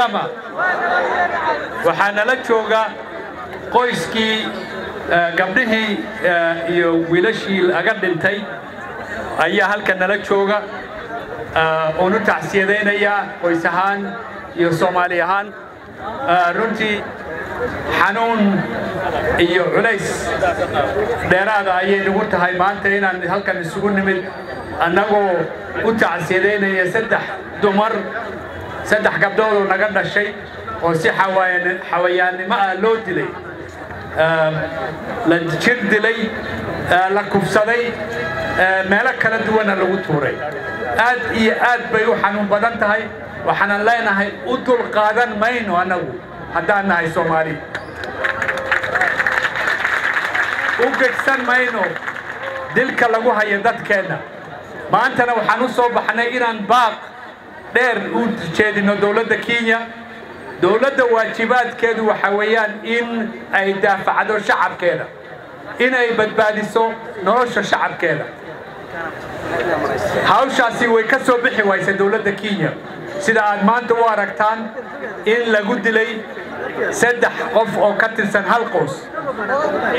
rama waxaa nala jooga qoyskii gabdhihii iyo wiilashii laga dhintay. Ayaa halkan nala jooga. Oon u tacsiyadaynayaa qoys ahaan iyo soomaali ahaan. Runtii xanuun iyo culays dheeraada ayay nagu tahay. Maanta inaan halkan isugu nimid annagoo u tacsiyadaynaya saddex dumar saddex gabdhoodoo naga dhashay oo si xawayaannimo ah loo dilay. La jir dilay la kufsaday meelo kala duwana lagu tuuray. Aad iyo aad bay u xanuun badan tahay waxaanan leenahay u dul qaadan mayno annagu haddaan nahay soomaali. U gegsan mayno dilka lagu hayo dadkeenna. Maantana waxaan u soo baxnay inaan baaq dheer u jeedino dowladda kenya dowladda waajibaadkeedu waxa weeyaan in ay daafacdo shacabkeeda inay badbaadiso nolosha shacabkeeda. Hawshaasi way ka soo bixi waysa dowladda kenya. Sida aad maanta u aragtaan in lagu dilay saddex qof oo ka tirsan hal qoys.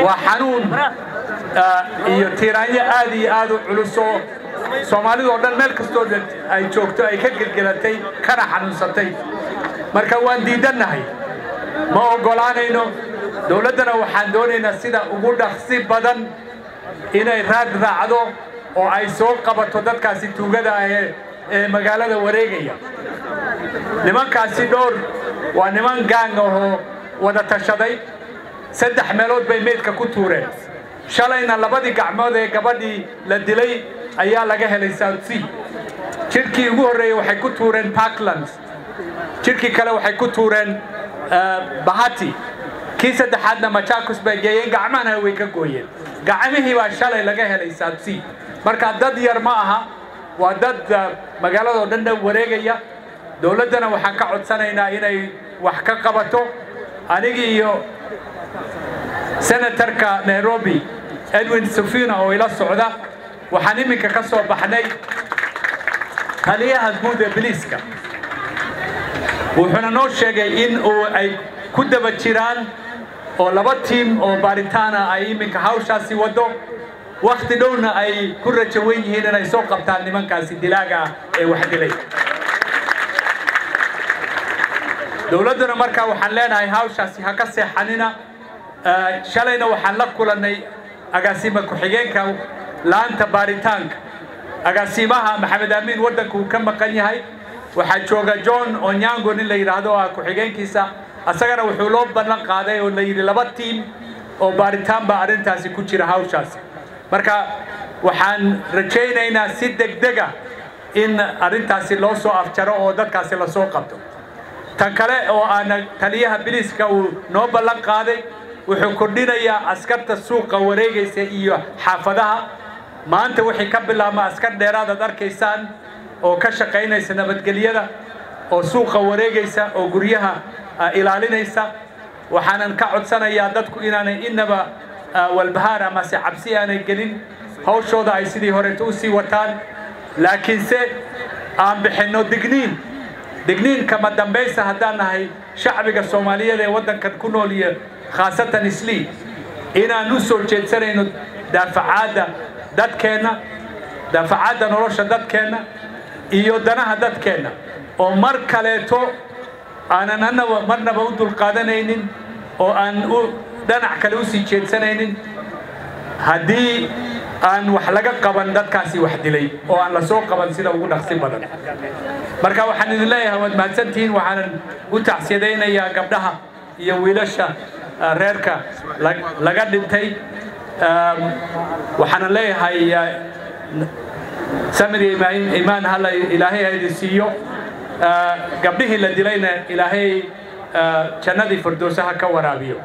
Waa xanuun iyo tiiraanyo aad iyo aad u culusoo soomaalidoo dhan meel kastoo ay joogto ay ka gelgelatay kana xanuunsatay. Marka waan diidannahay ma oggolaanayno dowladdana waxaan doonaynaa sida ugu dhaqsi badan inay raad raacdo oo ay soo qabato dadkaasi tuugada ah ee magaalada wareegaya. Nimankaasi dhowr waa niman gaang ahoo wada tashaday. Saddex meelood bay meydka ku tuureen. Shalayna labadii gacmood ee gabadhii la dilay ayaa laga helay south sea. Jidhkii ugu horreeyey waxay ku tuureen parkland. Jidhkii kale waxay ku tuureen bahati. Kii saddexaadna machakos bay geeyeen gacmahana way ka gooyeen. Gacmihii baa shalay laga helay south sea. Marka dad yar ma aha waa dad magaaladoo dhan dhan wareegaya. Dowladdana waxaan ka codsanaynaa inay wax ka qabato. Anigii iyo senatarka nairobi edwin sufina oo ila socda waxaan iminka ka soo baxnay taliyaha guud ee biliiska wuxuuna noo sheegay in uu ay ku daba jiraan oo laba tiim oo baaritaana ay iminka hawshaasi waddo. Wakhti dhowna ay ku rajo weyn yihiin inay soo qabtaan nimankaasi dilaaga ee wax dilay. Dowladduna markaa waxaan leenahay hawshaasi ha ka seexanina. Shalayna waxaan la kulannay agaasima ku-xigeenka laanta baaritaanka. Agaasimaha maxamed aamiin waddanka uu ka maqan yahay. Waxaa jooga john onyango nin la yidhaahdo ah ku-xigeenkiisa. Asagana wuxuu loo ballan qaaday oo la yidhi laba tiim oo baaritaan baa arrintaasi ku jira hawshaasi. Marka waxaan rajaynaynaa si degdega in arrintaasi loo soo afjaro oo dadkaasi la soo qabto. Tan kale oo aana taliyaha biliiska uu noo ballan qaaday wuxuu kordhinayaa askarta suuqa wareegaysa iyo xaafadaha maanta wixii ka bilaabma askar dheeraadaad arkaysaan oo ka shaqaynaysa nabadgelyada oo suuqa wareegaysa oo guryaha ilaalinaysa. Waxaanan ka codsanayaa dadku inaanay inaba walbahaar amase cabsi aanay gelin. Hawshooda ay sidii horeeto u sii wataan. Laakiinse aan bixinno digniin. Digniin kama dambaysa haddaan nahay shacbiga soomaaliyeed ee waddankan ku nool iyo khaasatan islii. Inaan u soo jeedsanayno daafacaadda dadkeenna daafacaadda nolosha dadkeenna iyo danaha dadkeenna. Oo mar kaleeto aanan annaba marnaba u dulqaadanaynin oo aan dhanac kale u sii jeedsanaynin haddii aan wax laga qaban dadkaasi wax dilay oo aan la soo qaban sida ugu dhaqsi badan. Marka waxaan idin leeyahay waad mahadsantihiin waxaanan u tacsiyadaynayaa gabdhaha iyo wiilasha reerka laga dhintay waxaanan leeyahay samir imaan hala ilaahay ha siiyo. Gabdhihii la dilayna ilaahay jannadii firdowsaha ka waraabiyo